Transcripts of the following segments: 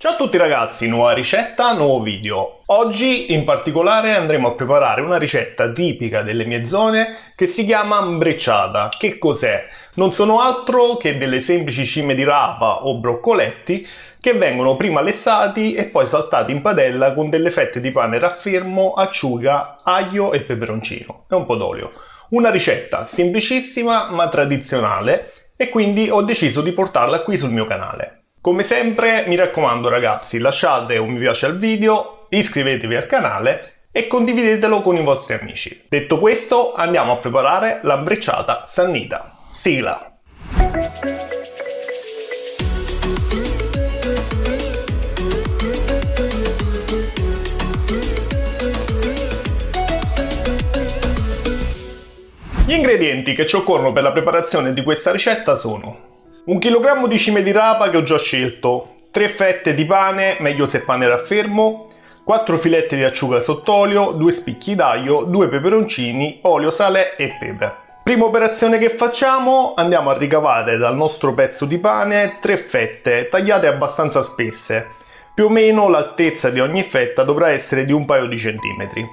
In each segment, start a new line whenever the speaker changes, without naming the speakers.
Ciao a tutti ragazzi, nuova ricetta, nuovo video. Oggi in particolare andremo a preparare una ricetta tipica delle mie zone che si chiama mbrecciata. Che cos'è? Non sono altro che delle semplici cime di rapa o broccoletti che vengono prima lessati e poi saltati in padella con delle fette di pane raffermo, acciuga, aglio e peperoncino e un po' d'olio. Una ricetta semplicissima ma tradizionale e quindi ho deciso di portarla qui sul mio canale. Come sempre mi raccomando ragazzi lasciate un mi piace al video, iscrivetevi al canale e condividetelo con i vostri amici. Detto questo andiamo a preparare l'ambrecciata sannita. Sigla! Gli ingredienti che ci occorrono per la preparazione di questa ricetta sono un chilogrammo di cime di rapa che ho già scelto, 3 fette di pane, meglio se pane raffermo, 4 filetti di acciuga sott'olio, 2 spicchi d'aglio, 2 peperoncini, olio, sale e pepe. Prima operazione che facciamo, andiamo a ricavare dal nostro pezzo di pane 3 fette tagliate abbastanza spesse. Più o meno l'altezza di ogni fetta dovrà essere di un paio di centimetri.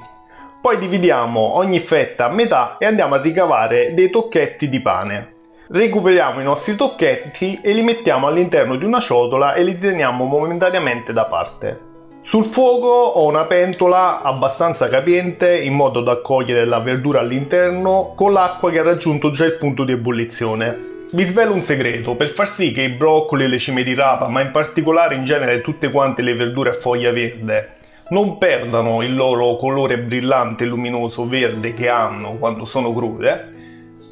Poi dividiamo ogni fetta a metà e andiamo a ricavare dei tocchetti di pane. Recuperiamo i nostri tocchetti e li mettiamo all'interno di una ciotola e li teniamo momentaneamente da parte. Sul fuoco ho una pentola abbastanza capiente in modo da accogliere la verdura all'interno con l'acqua che ha raggiunto già il punto di ebollizione. Vi svelo un segreto, per far sì che i broccoli e le cime di rapa, ma in particolare in genere tutte quante le verdure a foglia verde, non perdano il loro colore brillante e luminoso verde che hanno quando sono crude,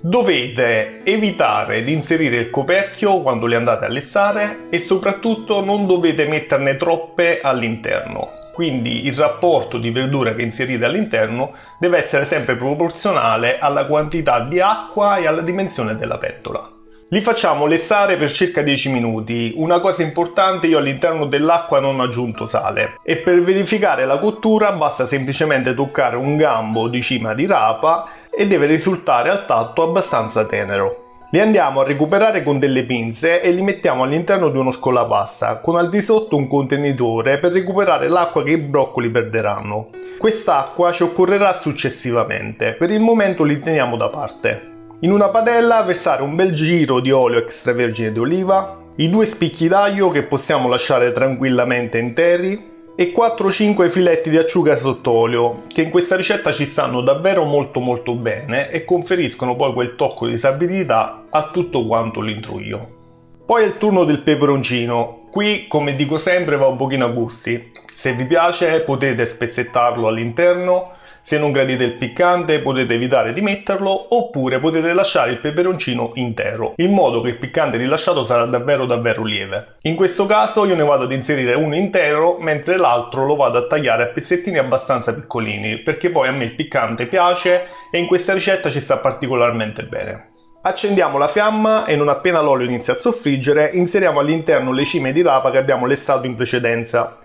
Dovete evitare di inserire il coperchio quando le andate a lessare e soprattutto non dovete metterne troppe all'interno. Quindi il rapporto di verdura che inserite all'interno deve essere sempre proporzionale alla quantità di acqua e alla dimensione della pentola. Li facciamo lessare per circa 10 minuti. Una cosa importante, io all'interno dell'acqua non ho aggiunto sale e per verificare la cottura basta semplicemente toccare un gambo di cima di rapa e deve risultare al tatto abbastanza tenero. Li andiamo a recuperare con delle pinze e li mettiamo all'interno di uno scolapasta con al di sotto un contenitore per recuperare l'acqua che i broccoli perderanno. Quest'acqua ci occorrerà successivamente, per il momento li teniamo da parte. In una padella versare un bel giro di olio extravergine di oliva, i due spicchi d'aglio che possiamo lasciare tranquillamente interi, e 4-5 filetti di acciuga sott'olio che in questa ricetta ci stanno davvero molto molto bene e conferiscono poi quel tocco di sapidità a tutto quanto l'intruglio. Poi è il turno del peperoncino, qui come dico sempre va un pochino a gusti, se vi piace potete spezzettarlo all'interno se non gradite il piccante potete evitare di metterlo oppure potete lasciare il peperoncino intero, in modo che il piccante rilasciato sarà davvero davvero lieve. In questo caso io ne vado ad inserire uno intero mentre l'altro lo vado a tagliare a pezzettini abbastanza piccolini perché poi a me il piccante piace e in questa ricetta ci sta particolarmente bene. Accendiamo la fiamma e non appena l'olio inizia a soffriggere inseriamo all'interno le cime di rapa che abbiamo lessato in precedenza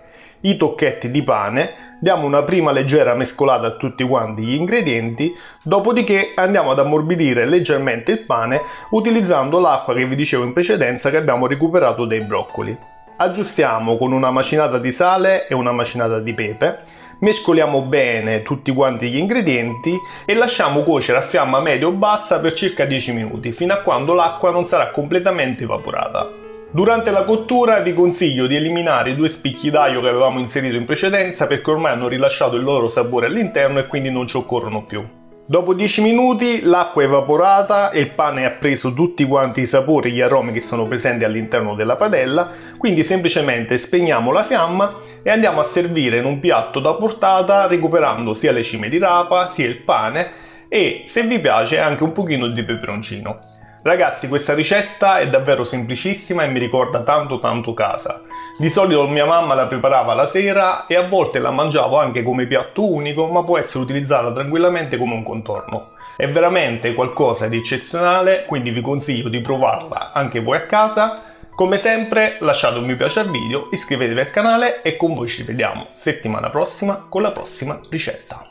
i tocchetti di pane, diamo una prima leggera mescolata a tutti quanti gli ingredienti, dopodiché andiamo ad ammorbidire leggermente il pane utilizzando l'acqua che vi dicevo in precedenza che abbiamo recuperato dai broccoli. Aggiustiamo con una macinata di sale e una macinata di pepe, mescoliamo bene tutti quanti gli ingredienti e lasciamo cuocere a fiamma media o bassa per circa 10 minuti, fino a quando l'acqua non sarà completamente evaporata. Durante la cottura vi consiglio di eliminare i due spicchi d'aglio che avevamo inserito in precedenza perché ormai hanno rilasciato il loro sapore all'interno e quindi non ci occorrono più. Dopo 10 minuti l'acqua è evaporata e il pane ha preso tutti quanti i sapori e gli aromi che sono presenti all'interno della padella, quindi semplicemente spegniamo la fiamma e andiamo a servire in un piatto da portata recuperando sia le cime di rapa sia il pane e se vi piace anche un pochino di peperoncino. Ragazzi questa ricetta è davvero semplicissima e mi ricorda tanto tanto casa. Di solito mia mamma la preparava la sera e a volte la mangiavo anche come piatto unico ma può essere utilizzata tranquillamente come un contorno. È veramente qualcosa di eccezionale quindi vi consiglio di provarla anche voi a casa. Come sempre lasciate un mi piace al video, iscrivetevi al canale e con voi ci vediamo settimana prossima con la prossima ricetta.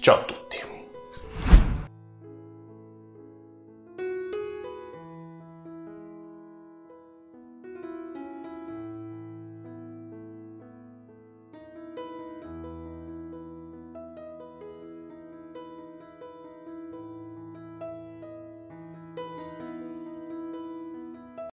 Ciao a tutti!